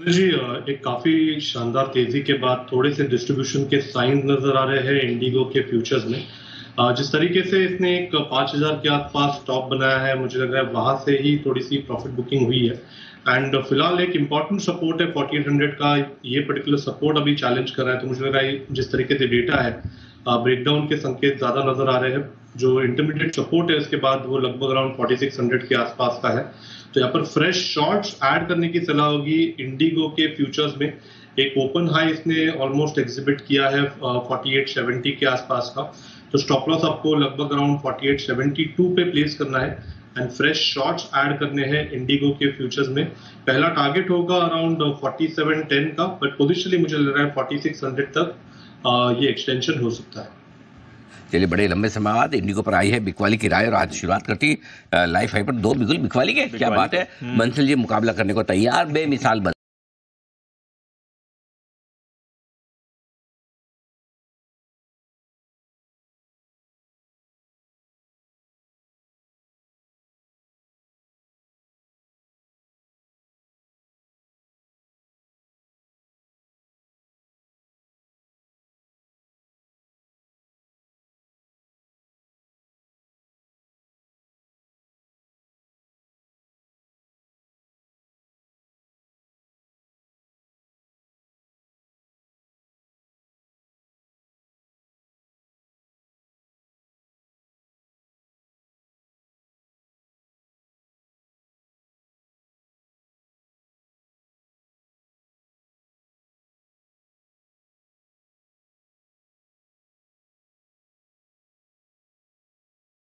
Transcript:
जी एक काफ़ी शानदार तेज़ी के बाद थोड़े से डिस्ट्रीब्यूशन के साइन नज़र आ रहे हैं इंडिगो के फ्यूचर्स में। जिस तरीके से इसने एक 5000 के आसपास टॉप बनाया है, मुझे लग रहा है वहाँ से ही थोड़ी सी प्रॉफिट बुकिंग हुई है। एंड फ़िलहाल एक इंपॉर्टेंट सपोर्ट है 4800 का। ये पर्टिकुलर सपोर्ट अभी चैलेंज कर रहा है तो मुझे लग रहा है जिस तरीके से डेटा है ब्रेकडाउन के संकेत ज़्यादा नज़र आ रहे हैं। जो इंटरमीडिएट सपोर्ट है उसके बाद वो लगभग अराउंड 4600 के आसपास का है। तो यहाँ पर फ्रेश शॉर्ट्स ऐड करने की सलाह होगी। इंडिगो के फ्यूचर्स में एक ओपन हाई इसने ऑलमोस्ट एग्जिबिट किया है फोर्टी एट सेवेंटी के आसपास का। तो स्टॉप लॉस आपको लगभग around forty eight seventy two पे प्लेस करना है। एंड फ्रेश शॉर्ट्स ऐड करने हैं इंडिगो के फ्यूचर्स में। पहला टारगेट होगा अराउंड फोर्टी सेवन टेन का बट पोजिशनली मुझे लग रहा है फोर्टी सिक्स हंड्रेड तक ये एक्सटेंशन हो सकता है। चलिए बड़े लंबे समय बाद इंडिगो पर आई है बिकवाली की राय और आज शुरुआत करती लाइफ हाई पर दो बिल्कुल बिकवाली के क्या बात है? मंसिल जी मुकाबला करने को तैयार बेमिसाल